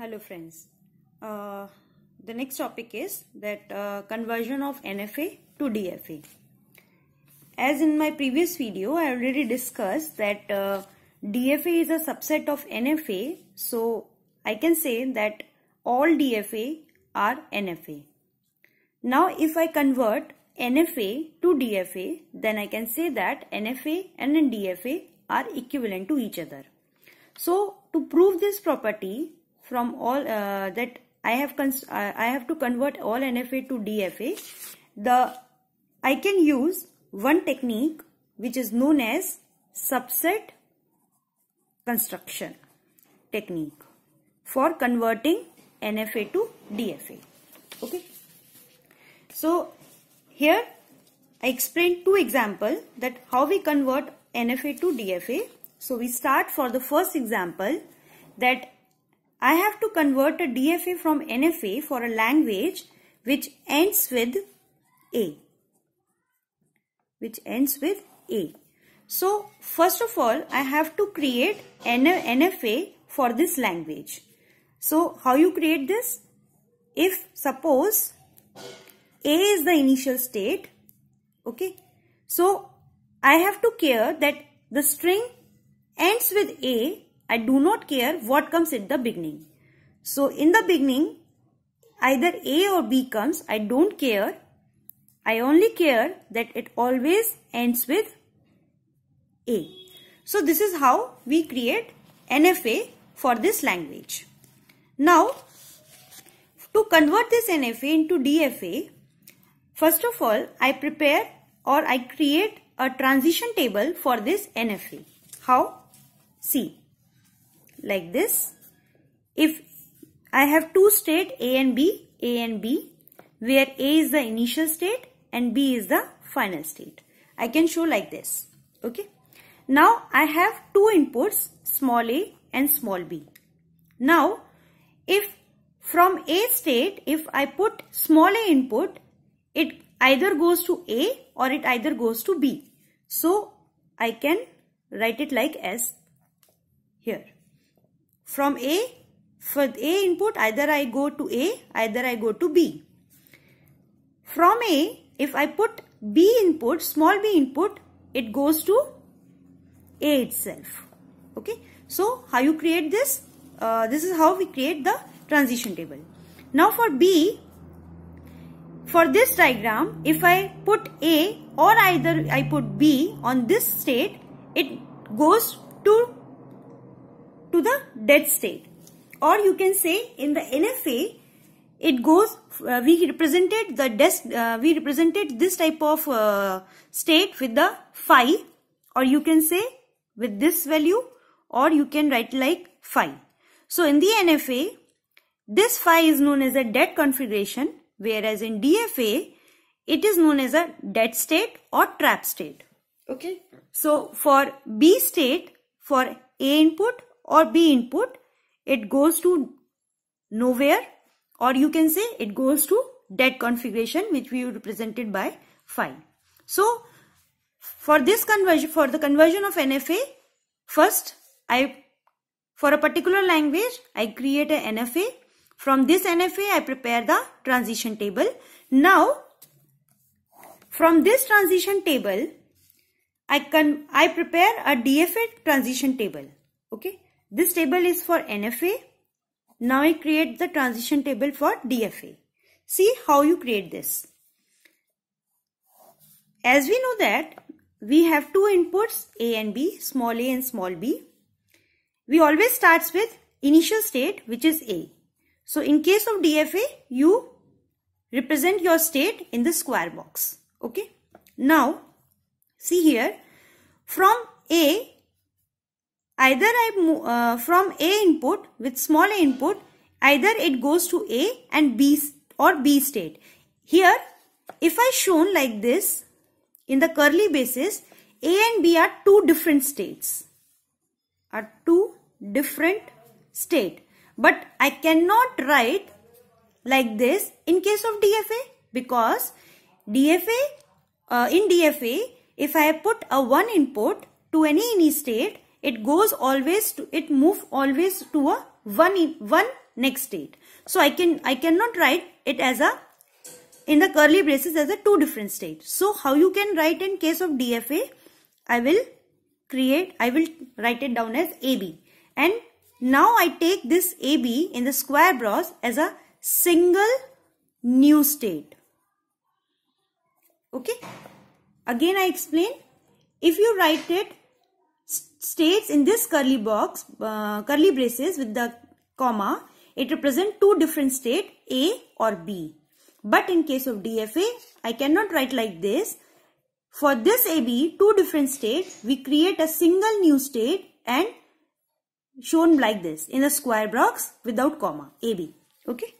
Hello friends. Uh, the next topic is that uh, conversion of NFA to DFA. As in my previous video, I already discussed that uh, DFA is a subset of NFA. So I can say that all DFA are NFA. Now if I convert NFA to DFA, then I can say that NFA and DFA are equivalent to each other. So to prove this property from all uh, that I have I have to convert all NFA to DFA, the I can use one technique which is known as subset construction technique for converting NFA to DFA. Okay. So here I explained two examples that how we convert NFA to DFA. So we start for the first example that I have to convert a DFA from NFA for a language which ends with A. Which ends with A. So first of all I have to create an NFA for this language. So how you create this? If suppose A is the initial state, okay. So I have to care that the string ends with A. I do not care what comes at the beginning. So in the beginning, either A or B comes. I don't care. I only care that it always ends with A. So this is how we create NFA for this language. Now, to convert this NFA into DFA, first of all, I prepare or I create a transition table for this NFA. How? See, like this. If I have two state A and B, A and B, where A is the initial state and B is the final state. I can show like this. Okay. Now I have two inputs, small a and small b. Now, if from A state, if I put small a input, it either goes to A or it either goes to B. So I can write it like as here. From A, for A input either I go to A, either I go to B. From A, if I put B input, small b input, it goes to A itself. Okay. So how you create this? Uh, this is how we create the transition table. Now for B, for this diagram, if I put A or either I put B on this state, it goes to, to the dead state. Or you can say in the NFA, it goes, uh, we represented the desk, uh, we represented this type of uh, state with the phi or you can say with this value or you can write like phi. So in the NFA, this phi is known as a dead configuration whereas in DFA, it is known as a dead state or trap state. Okay. So for B state, for A input or B input, it goes to nowhere or you can say it goes to dead configuration which we represented by phi. So for this conversion, for the conversion of NFA, first I, for a particular language, I create a NFA from this NFA, I prepare the transition table. Now, from this transition table, I can I prepare a DFA transition table. Okay, this table is for NFA. Now I create the transition table for DFA. See how you create this. As we know that we have two inputs A and B, small a and small b. We always starts with initial state which is A. So in case of DFA, you represent your state in the square box. Okay. Now, see here, from A, either I move, uh, from A input with small a input, either it goes to A and B or B state. Here, if I shown like this, in the curly braces, A and B are two different states. Are two different state. But I cannot write like this in case of DFA because DFA, uh, in DFA, if I put a one input to any any state, it goes always to, it move always to a one, one next state. So I can I cannot write it as a in the curly braces as a two different state So how you can write in case of DFA? I will create, I will write it down as AB. And now I take this AB in the square brace as a single new state. Okay. Again I explain. If you write it states in this curly box, uh, curly braces with the comma, it represents two different state A or B. But in case of DFA, I cannot write like this. For this AB, two different states, we create a single new state and shown like this in a square box without comma, AB. Okay.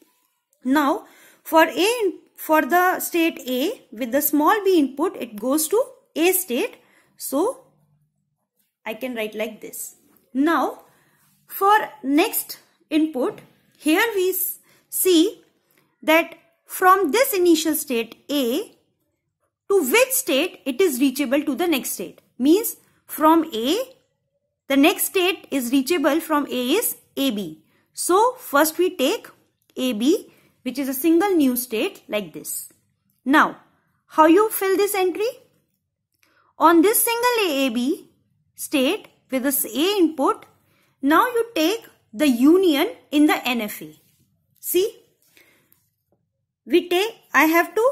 Now, for A, for the state A with the small b input, it goes to A state. So, I can write like this. Now, for next input, here we see that from this initial state A to which state it is reachable to the next state. Means from A, the next state is reachable from A is AB. So first we take AB which is a single new state like this. Now, how you fill this entry? On this single AAB state with this A input, now you take the union in the NFA. See, we take, I have to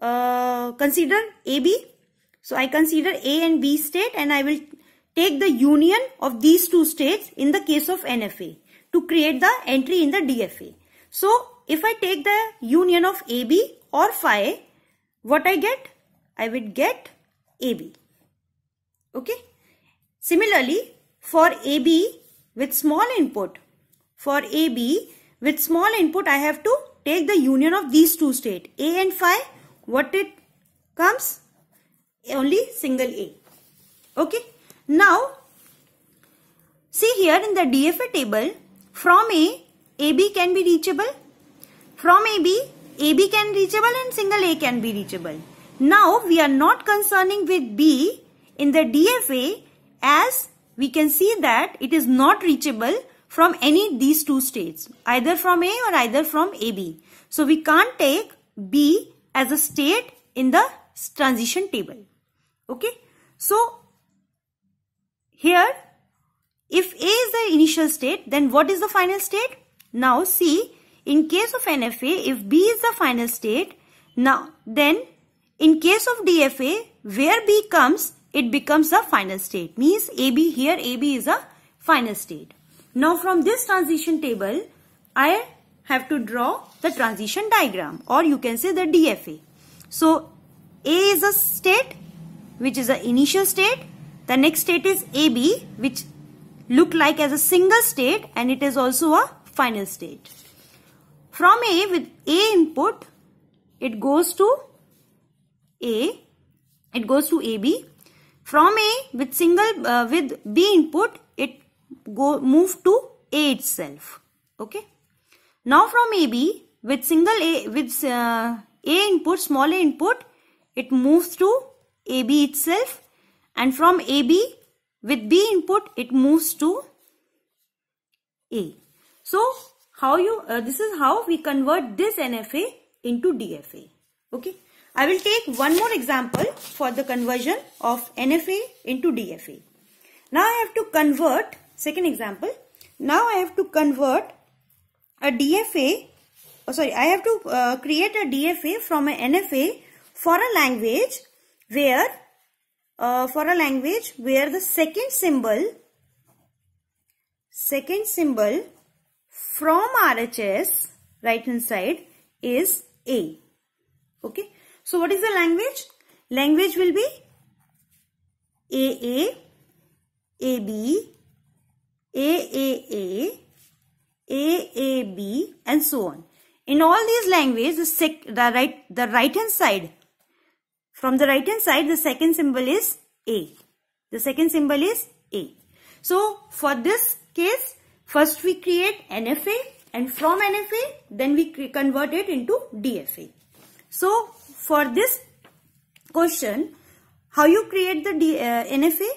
uh, consider AB. So I consider A and B state and I will take the union of these two states in the case of NFA to create the entry in the DFA. So if I take the union of AB or phi, what I get? I would get AB. Okay. Similarly, for AB with small input, for AB with small input, I have to take the union of these two states A and phi what it comes? Only single A. Okay. Now see here in the DFA table from A AB can be reachable. From AB AB can be reachable and single A can be reachable. Now we are not concerning with B in the DFA as we can see that it is not reachable from any these two states either from A or either from AB. So we can't take B as a state in the transition table. Okay. So here if A is the initial state then what is the final state? Now see in case of NFA if B is the final state now then in case of DFA where B comes it becomes the final state means AB here AB is a final state. Now from this transition table I have to draw the transition diagram or you can say the DFA. So A is a state which is the initial state. The next state is AB which look like as a single state and it is also a final state. From A with A input it goes to A it goes to AB. From A with single uh, with B input it go move to A itself. Okay. Now from AB with single A with uh, A input small a input it moves to AB itself and from AB with B input it moves to A. So how you uh, this is how we convert this NFA into DFA. Okay. I will take one more example for the conversion of NFA into DFA. Now I have to convert second example. Now I have to convert a DFA, oh sorry, I have to uh, create a DFA from an NFA for a language where, uh, for a language where the second symbol, second symbol from RHS, right hand side, is A. Okay. So what is the language? Language will be AA, AB, AAA, a, A, B and so on. In all these languages, the, sec, the right the right hand side, from the right hand side, the second symbol is A. The second symbol is A. So, for this case, first we create NFA and from NFA, then we convert it into DFA. So, for this question, how you create the D, uh, NFA?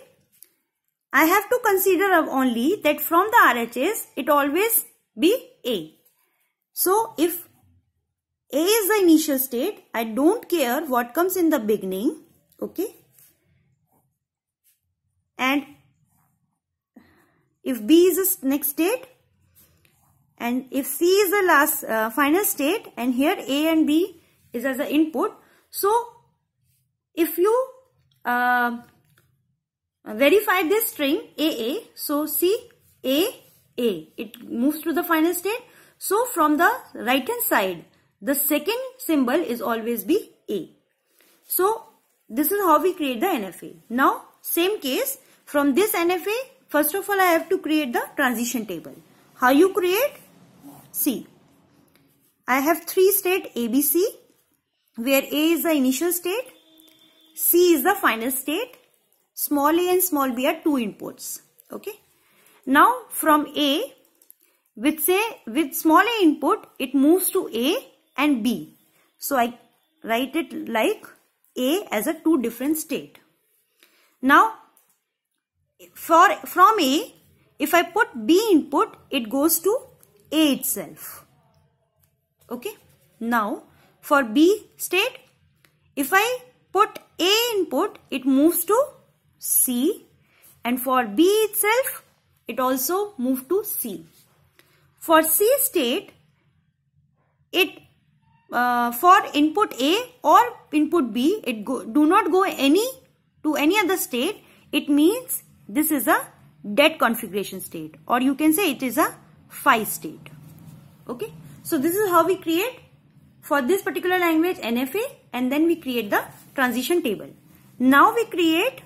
I have to consider only that from the RHS, it always be A. So, if A is the initial state, I don't care what comes in the beginning, okay? And if B is the next state, and if C is the last uh, final state, and here A and B is as the input, so if you uh, verify this string AA, so see A, A, it moves to the final state. So from the right hand side, the second symbol is always be A. So this is how we create the NFA. Now same case from this NFA, first of all I have to create the transition table. How you create? See, I have three state ABC where A is the initial state, C is the final state, small a and small b are two inputs. Okay. Now from A, with say with small a input, it moves to A and B. So I write it like A as a two different state. Now for from A, if I put B input, it goes to A itself. Okay. Now for B state, if I put A input, it moves to C and for B itself, it also moves to C. For C state, it uh, for input A or input B, it go, do not go any to any other state. It means this is a dead configuration state or you can say it is a phi state. Okay. So this is how we create for this particular language NFA and then we create the transition table. Now we create,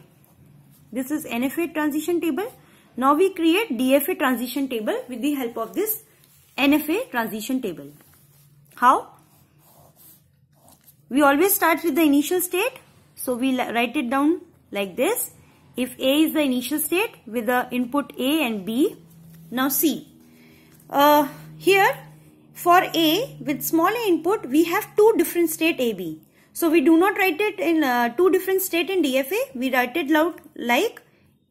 this is NFA transition table. Now we create DFA transition table with the help of this NFA transition table. How? We always start with the initial state. So we write it down like this. If A is the initial state with the input A and B. Now C. Uh, here for A with small a input we have two different state AB. So we do not write it in uh, two different state in DFA. We write it loud like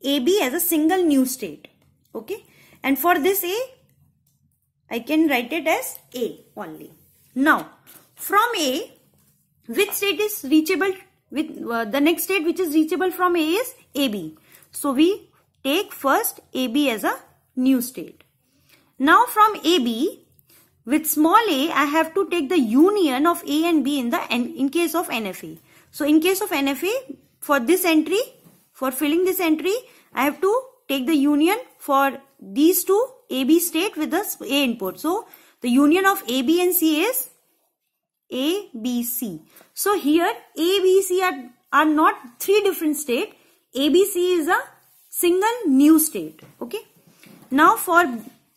AB as a single new state. Okay. And for this A, I can write it as A only. Now, from A, which state is reachable with uh, the next state which is reachable from A is AB. So we take first AB as a new state. Now from AB, with small a, I have to take the union of A and B in the in case of NFA. So in case of NFA, for this entry, for filling this entry, I have to take the union for these two AB state with the A input. So the union of A, B and C is A, B, C. So here A, B, C are, are not three different state. A, B, C is a single new state. Okay. Now for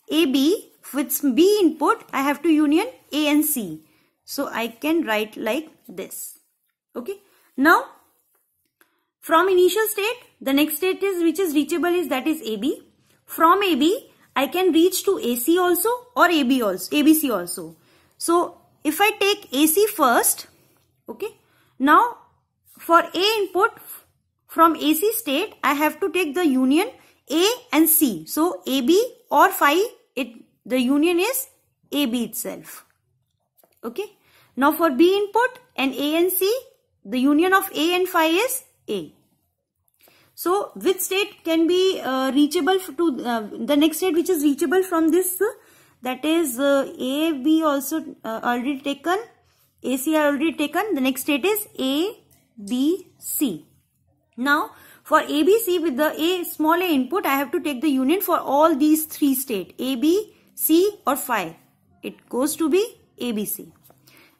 AB, with B input, I have to union A and C. So I can write like this. Okay. Now, from initial state, the next state is which is reachable is that is AB. From AB, I can reach to AC also or AB also, ABC also. So, if I take AC first, okay. Now, for A input from AC state, I have to take the union A and C. So, AB or phi, it the union is AB itself. Okay. Now for B input and A and C, the union of A and phi is A. So which state can be uh, reachable to uh, the next state which is reachable from this uh, that is A, B also uh, already taken, AC already taken. The next state is A, B, C. Now for ABC with the A small a input I have to take the union for all these three state A, B, C or phi. It goes to be ABC.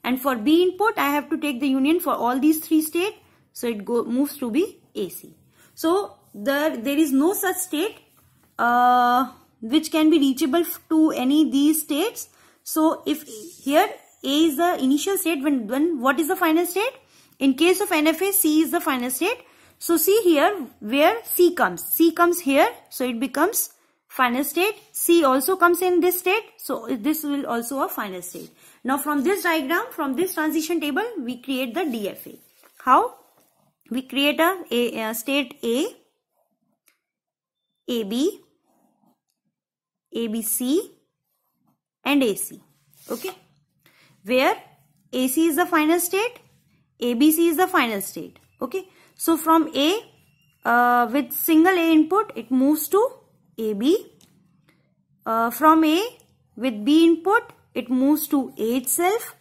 And for B input, I have to take the union for all these three state. So it go, moves to be AC. So there, there is no such state uh, which can be reachable to any these states. So if here A is the initial state, when, when what is the final state? In case of NFA, C is the final state. So see here where C comes. C comes here. So it becomes final state. C also comes in this state. So this will also a final state. Now from this diagram, from this transition table, we create the DFA. How? We create a, a, a state A, AB, ABC and AC. Okay. Where AC is the final state, ABC is the final state. Okay. So from A, uh, with single A input, it moves to AB. Uh, from A, with B input, it moves to A itself.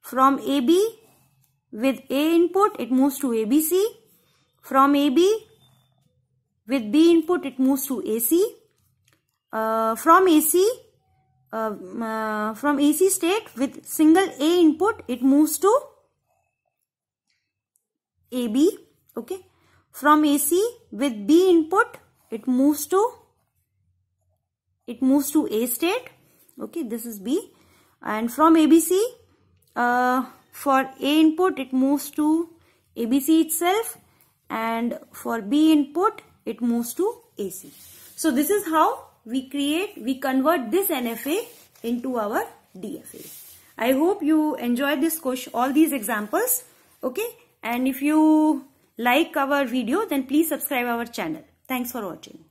From AB, with A input, it moves to ABC. From AB, with B input, it moves to AC. Uh, from AC, uh, uh, from AC state with single A input, it moves to AB. Okay. From AC with B input, it moves to it moves to A state. Okay, this is B. And from ABC, uh, for A input, it moves to ABC itself. And for B input, it moves to AC. So this is how we create, we convert this NFA into our DFA. I hope you enjoyed this question, all these examples. Okay. And if you like our video, then please subscribe our channel. Thanks for watching.